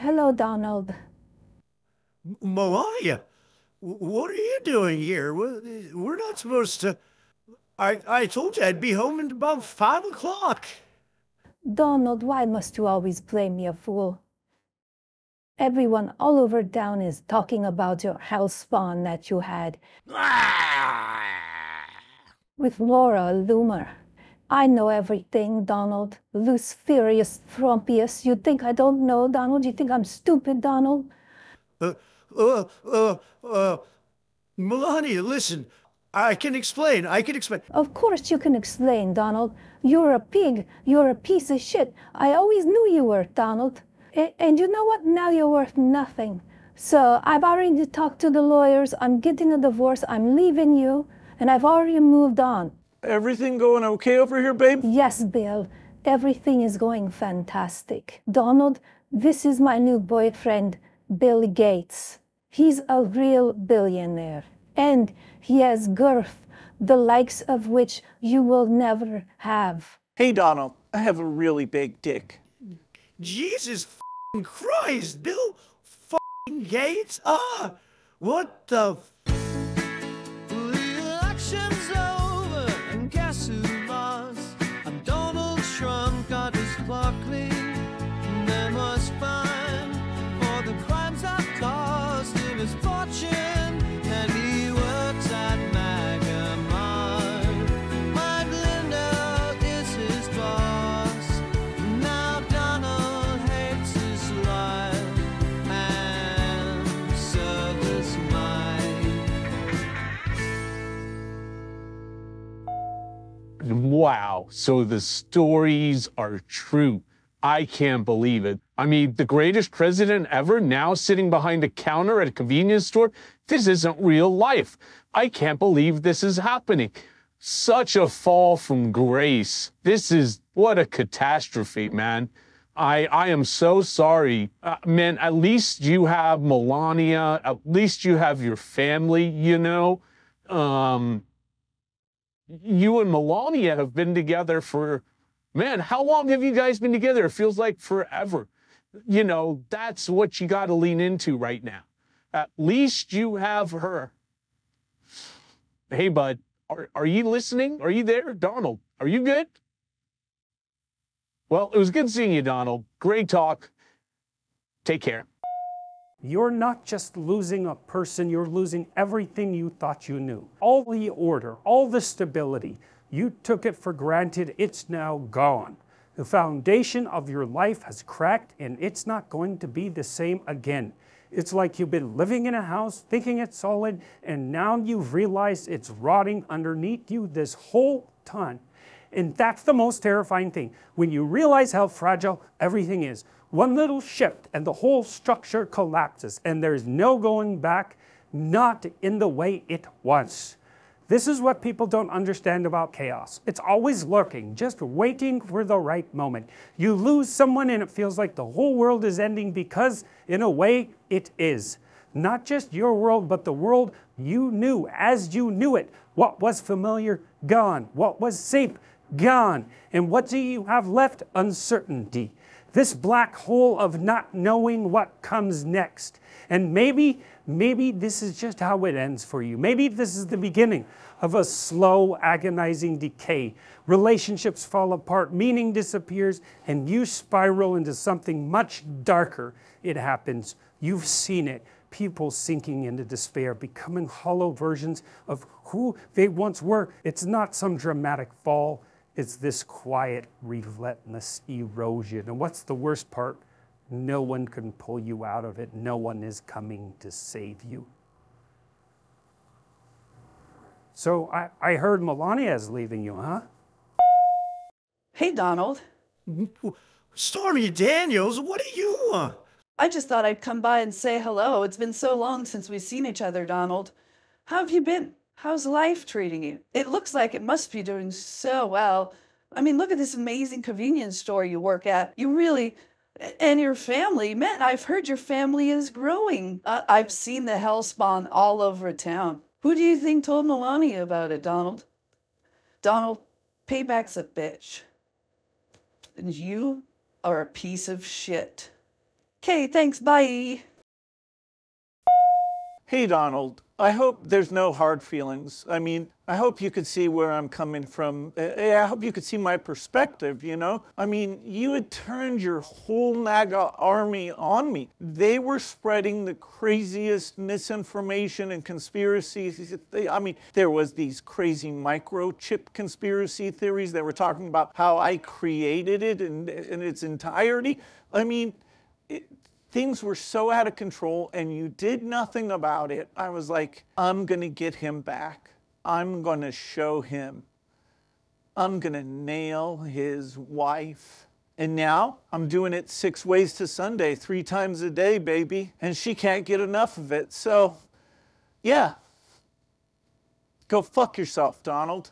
Hello, Donald. Melania, what are you doing here? We're not supposed to. I, I told you I'd be home in about five o'clock. Donald, why must you always play me a fool? Everyone all over town is talking about your hell spawn that you had ah! with Laura Loomer. I know everything, Donald. Loose furious Frumpius. You think I don't know, Donald? You think I'm stupid, Donald? Uh, uh, uh, uh, Melania, listen. I can explain. I can explain. Of course you can explain, Donald. You're a pig. You're a piece of shit. I always knew you were, Donald. And you know what? Now you're worth nothing. So I've already talked to the lawyers. I'm getting a divorce. I'm leaving you. And I've already moved on. Everything going okay over here, babe? Yes, Bill. Everything is going fantastic. Donald, this is my new boyfriend, Bill Gates. He's a real billionaire. And he has girth, the likes of which you will never have. Hey, Donald, I have a really big dick. Jesus Christ, Bill Gates? Ah, what the Wow. So the stories are true. I can't believe it. I mean, the greatest president ever now sitting behind a counter at a convenience store? This isn't real life. I can't believe this is happening. Such a fall from grace. This is what a catastrophe, man. I, I am so sorry. Uh, man, at least you have Melania. At least you have your family, you know. Um, you and Melania have been together for, man, how long have you guys been together? It feels like forever. You know, that's what you got to lean into right now. At least you have her. Hey, bud, are, are you listening? Are you there? Donald, are you good? Well, it was good seeing you, Donald. Great talk. Take care. You're not just losing a person, you're losing everything you thought you knew. All the order, all the stability, you took it for granted, it's now gone. The foundation of your life has cracked and it's not going to be the same again. It's like you've been living in a house thinking it's solid and now you've realized it's rotting underneath you this whole time. And that's the most terrifying thing. When you realize how fragile everything is, one little shift and the whole structure collapses and there's no going back, not in the way it was. This is what people don't understand about chaos. It's always lurking, just waiting for the right moment. You lose someone and it feels like the whole world is ending because, in a way, it is. Not just your world, but the world you knew as you knew it. What was familiar, gone. What was safe, gone. And what do you have left? Uncertainty this black hole of not knowing what comes next. And maybe, maybe this is just how it ends for you. Maybe this is the beginning of a slow, agonizing decay. Relationships fall apart, meaning disappears, and you spiral into something much darker. It happens. You've seen it. People sinking into despair, becoming hollow versions of who they once were. It's not some dramatic fall. It's this quiet, relentless erosion. And what's the worst part? No one can pull you out of it. No one is coming to save you. So I, I heard Melania is leaving you, huh? Hey, Donald. Stormy Daniels, what do you want? I just thought I'd come by and say hello. It's been so long since we've seen each other, Donald. How have you been? How's life treating you? It looks like it must be doing so well. I mean, look at this amazing convenience store you work at. You really, and your family, man, I've heard your family is growing. Uh, I've seen the hell spawn all over town. Who do you think told Melania about it, Donald? Donald, payback's a bitch. And you are a piece of shit. Okay, thanks. Bye. Hey, Donald. I hope there's no hard feelings. I mean, I hope you could see where I'm coming from. Uh, I hope you could see my perspective, you know? I mean, you had turned your whole MAGA army on me. They were spreading the craziest misinformation and conspiracies. I mean, there was these crazy microchip conspiracy theories that were talking about how I created it in, in its entirety. I mean, it, things were so out of control and you did nothing about it. I was like, I'm going to get him back. I'm going to show him. I'm going to nail his wife. And now I'm doing it six ways to Sunday, three times a day, baby. And she can't get enough of it. So, yeah. Go fuck yourself, Donald.